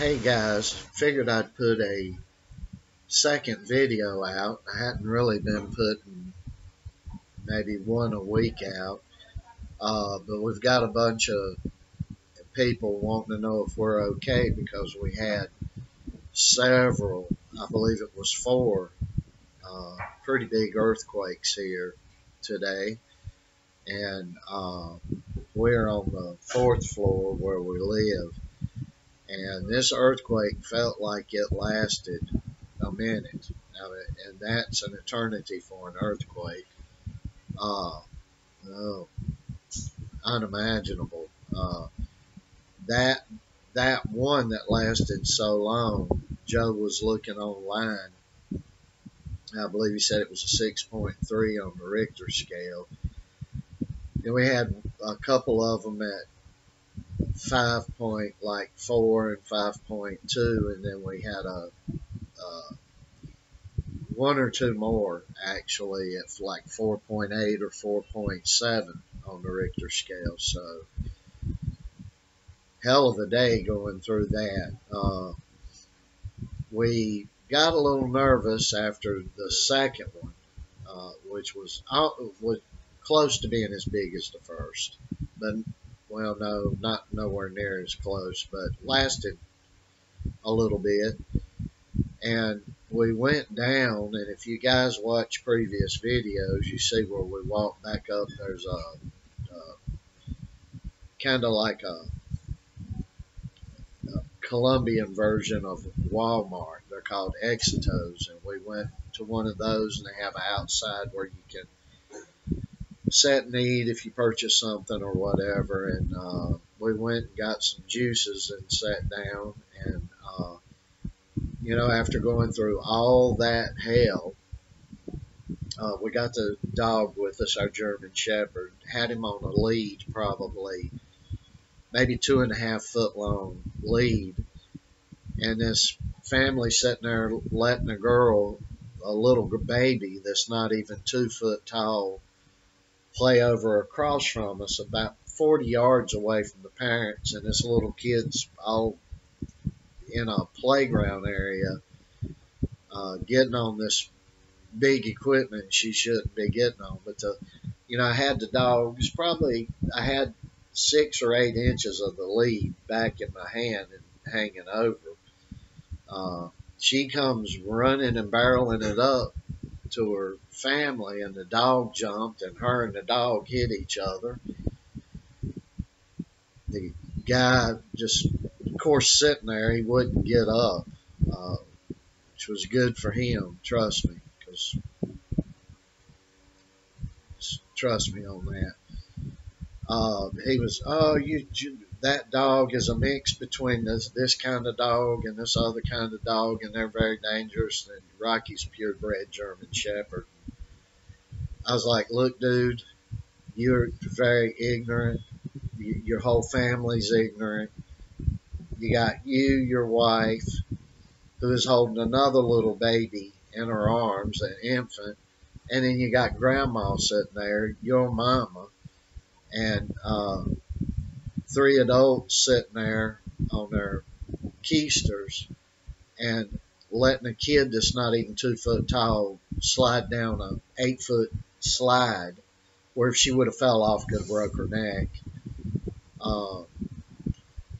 hey guys, figured I'd put a second video out. I hadn't really been putting maybe one a week out, uh, but we've got a bunch of people wanting to know if we're okay because we had several, I believe it was four, uh, pretty big earthquakes here today. And uh, we're on the fourth floor where we live and this earthquake felt like it lasted a minute. Now, and that's an eternity for an earthquake. Uh, oh, unimaginable. Uh, that that one that lasted so long, Joe was looking online. I believe he said it was a 6.3 on the Richter scale. And we had a couple of them at five point like four and five point two, and then we had a, a one or two more actually at like four point eight or four point seven on the Richter scale. So hell of a day going through that. Uh, we got a little nervous after the second one, uh, which was, uh, was close to being as big as the first, but well, no, not nowhere near as close, but lasted a little bit. And we went down, and if you guys watch previous videos, you see where we walk back up. There's a, a kind of like a, a Colombian version of Walmart. They're called Exitos, and we went to one of those, and they have outside where you can set eat if you purchase something or whatever. And uh, we went and got some juices and sat down. And, uh, you know, after going through all that hell, uh, we got the dog with us, our German Shepherd. Had him on a lead, probably maybe two and a half foot long lead. And this family sitting there letting a girl, a little baby that's not even two foot tall, play over across from us, about 40 yards away from the parents, and this little kid's all in a playground area, uh, getting on this big equipment she shouldn't be getting on. But the, you know, I had the dogs probably I had six or eight inches of the lead back in my hand and hanging over. Uh, she comes running and barreling it up to her family, and the dog jumped, and her and the dog hit each other. The guy just, of course, sitting there, he wouldn't get up, uh, which was good for him, trust me, because trust me on that. Uh, he was, oh, you, you that dog is a mix between this this kind of dog and this other kind of dog, and they're very dangerous. And Rocky's purebred German Shepherd. I was like, look, dude, you're very ignorant. Your whole family's ignorant. You got you, your wife, who is holding another little baby in her arms, an infant, and then you got grandma sitting there, your mama, and uh, three adults sitting there on their keisters and letting a kid that's not even two foot tall slide down a eight foot slide where if she would have fell off could have broke her neck. Uh,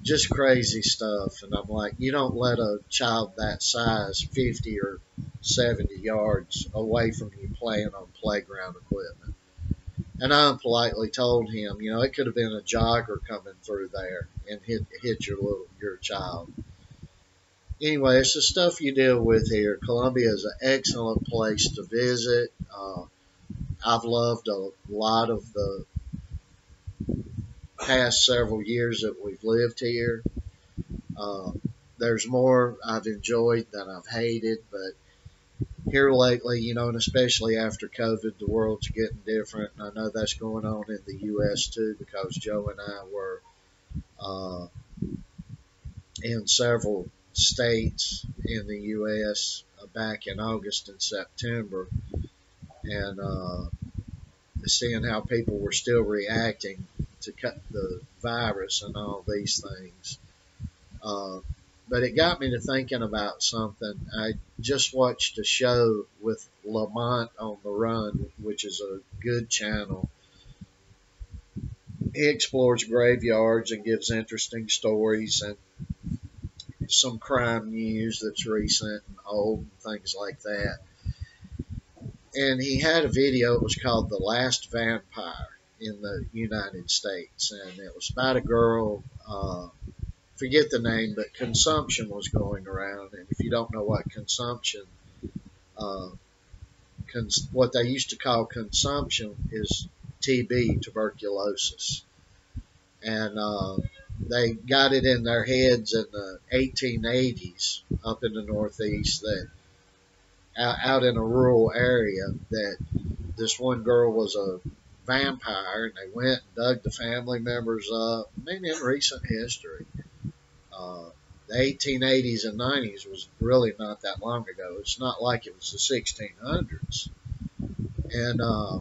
just crazy stuff. And I'm like, you don't let a child that size 50 or 70 yards away from you playing on playground equipment. And I politely told him, you know, it could have been a jogger coming through there and hit hit your little your child. Anyway, it's the stuff you deal with here. Colombia is an excellent place to visit. Uh, I've loved a lot of the past several years that we've lived here. Uh, there's more I've enjoyed than I've hated, but here lately, you know, and especially after COVID, the world's getting different. And I know that's going on in the U.S. too, because Joe and I were uh, in several states in the U.S. back in August and September, and uh, seeing how people were still reacting to cut the virus and all these things. Uh, but it got me to thinking about something. I just watched a show with Lamont on the Run, which is a good channel. He explores graveyards and gives interesting stories and some crime news that's recent and old and things like that. And he had a video, it was called The Last Vampire in the United States. And it was about a girl, uh, forget the name, but consumption was going around. And if you don't know what consumption, uh, cons- what they used to call consumption is TB, tuberculosis. And uh, they got it in their heads in the 1880s up in the Northeast that out in a rural area that this one girl was a vampire and they went and dug the family members up. I mean, in recent history, uh, the 1880s and 90s was really not that long ago. It's not like it was the 1600s. And uh,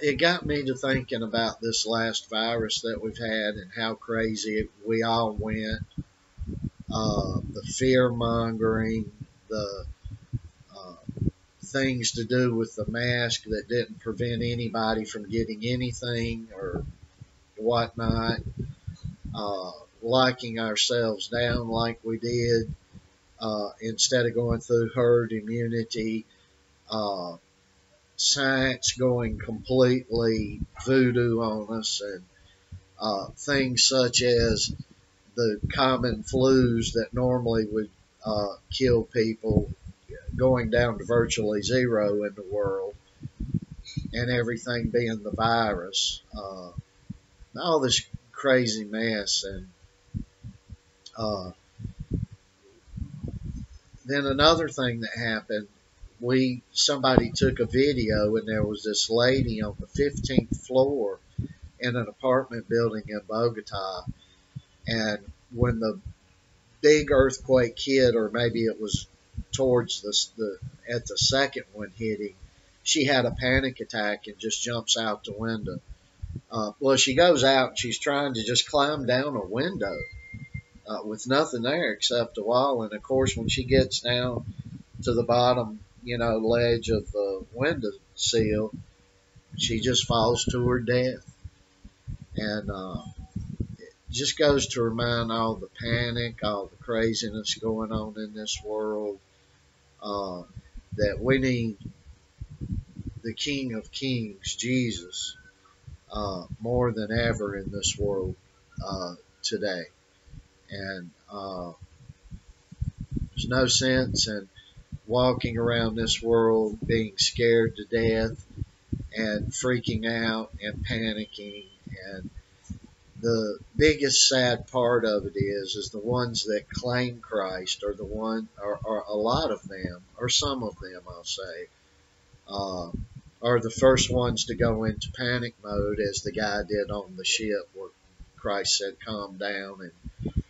it got me to thinking about this last virus that we've had and how crazy we all went. Uh, the fear mongering, the uh, things to do with the mask that didn't prevent anybody from getting anything or whatnot, uh, locking ourselves down like we did uh, instead of going through herd immunity. Uh, science going completely voodoo on us and uh, things such as the common flus that normally would uh, kill people going down to virtually zero in the world and everything being the virus. Uh, all this crazy mess and uh, then another thing that happened we somebody took a video and there was this lady on the 15th floor in an apartment building in Bogota. And when the big earthquake hit or maybe it was towards the, the at the second one hitting she had a panic attack and just jumps out the window. Uh, well she goes out and she's trying to just climb down a window uh, with nothing there except a wall and of course when she gets down to the bottom you know, ledge of the window sill, she just falls to her death. And uh, it just goes to remind all the panic, all the craziness going on in this world, uh, that we need the King of Kings, Jesus, uh, more than ever in this world uh, today. And uh, there's no sense in walking around this world being scared to death and freaking out and panicking. And the biggest sad part of it is is the ones that claim Christ are the one or, or a lot of them or some of them I'll say uh, are the first ones to go into panic mode as the guy did on the ship where Christ said calm down and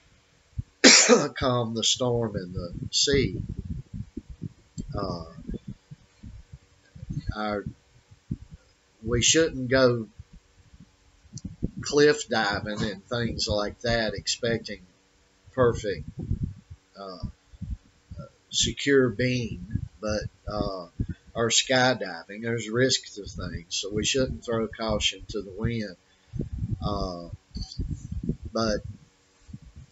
calm the storm in the sea uh, our, we shouldn't go cliff diving and things like that expecting perfect uh, secure beam, but uh, or skydiving, there's risk to things, so we shouldn't throw caution to the wind. Uh, but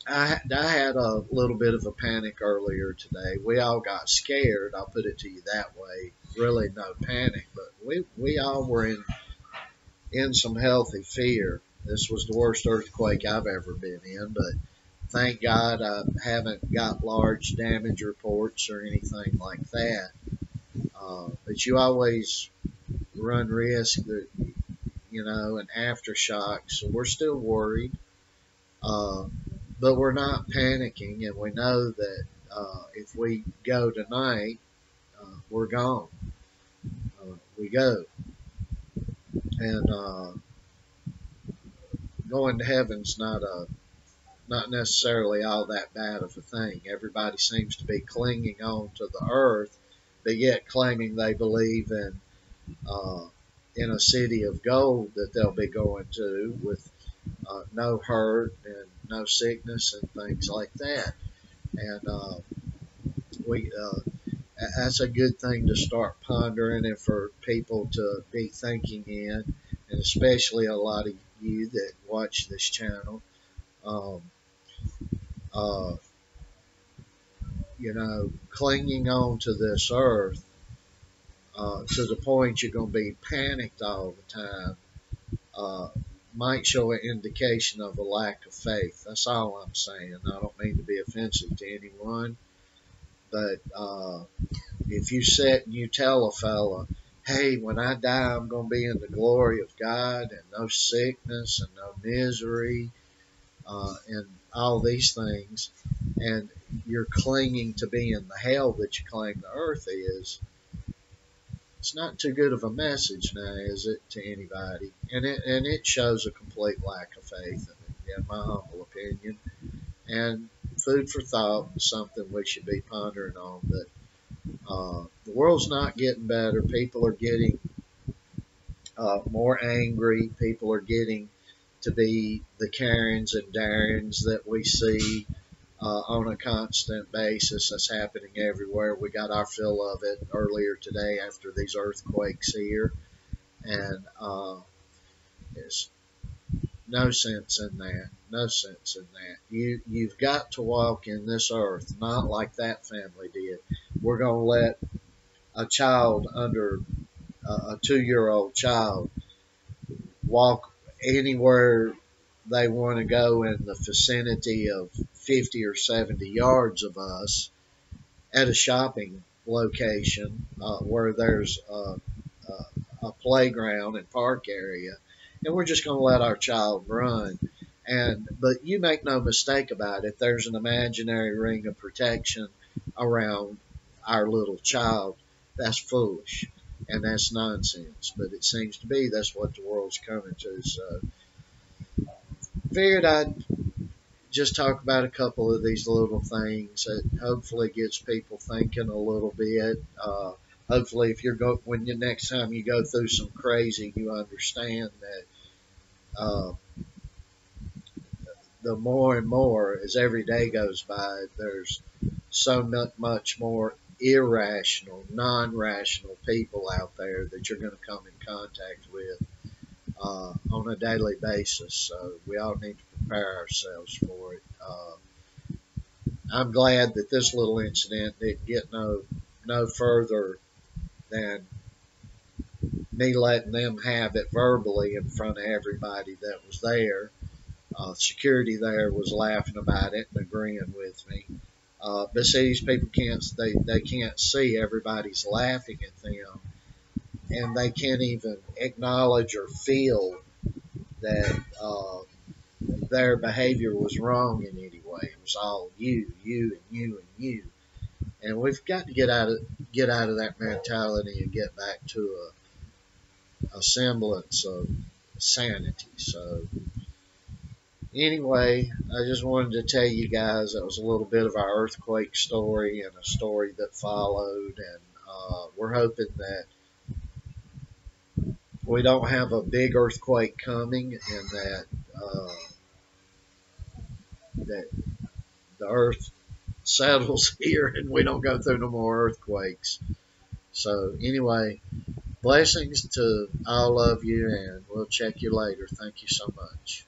I, I had a little bit of a panic earlier today. We all got scared. I'll put it to you that way. Really, no panic, but we we all were in in some healthy fear. This was the worst earthquake I've ever been in, but thank God I haven't got large damage reports or anything like that. Uh, but you always run risk that you know an aftershock, so we're still worried. Uh, but we're not panicking, and we know that uh, if we go tonight, uh, we're gone. Uh, we go, and uh, going to heaven's not a not necessarily all that bad of a thing. Everybody seems to be clinging on to the earth, but yet claiming they believe in uh, in a city of gold that they'll be going to with uh, no hurt and no sickness and things like that. and uh, we uh, that's a good thing to start pondering and for people to be thinking in, and especially a lot of you that watch this channel. Um, uh, you know, clinging on to this earth uh, to the point you're going to be panicked all the time uh, might show an indication of a lack of faith. That's all I'm saying. I don't mean to be offensive to anyone, but uh, if you sit and you tell a fella, hey, when I die, I'm going to be in the glory of God and no sickness and no misery uh, and all these things, and you're clinging to being the hell that you claim the earth is, it's not too good of a message now, is it, to anybody? And it and it shows a complete lack of faith in it, in my humble opinion. And food for thought, something we should be pondering on. But uh, the world's not getting better. People are getting uh, more angry. People are getting to be the Karens and Darrens that we see uh, on a constant basis. That's happening everywhere. We got our fill of it earlier today after these earthquakes here, and uh, there's no sense in that. No sense in that. You you've got to walk in this earth not like that family did. We're gonna let a child under uh, a two-year-old child walk anywhere they want to go in the vicinity of 50 or 70 yards of us at a shopping location uh, where there's a, a, a, playground and park area, and we're just going to let our child run. And but you make no mistake about it. There's an imaginary ring of protection around our little child. That's foolish and that's nonsense. But it seems to be that's what the world's coming to. So figured I'd just talk about a couple of these little things that hopefully gets people thinking a little bit. Uh, hopefully, if you're go when the next time you go through some crazy, you understand that uh, the more and more as every day goes by, there's so much more irrational, non-rational people out there that you're going to come in contact with uh, on a daily basis. So we all need to prepare ourselves for it. Uh, I'm glad that this little incident didn't get no no further than me letting them have it verbally in front of everybody that was there. Uh, security there was laughing about it and agreeing with me. Uh, but see, these people can't they, they can't see everybody's laughing at them and they can't even acknowledge or feel that uh, their behavior was wrong in any way. It was all you, you, and you, and you. And we've got to get out of get out of that mentality and get back to a, a semblance of sanity. So anyway, I just wanted to tell you guys that was a little bit of our earthquake story and a story that followed, and uh, we're hoping that we don't have a big earthquake coming and that uh, that the earth settles here and we don't go through no more earthquakes. So anyway, blessings to all of you and we'll check you later. Thank you so much.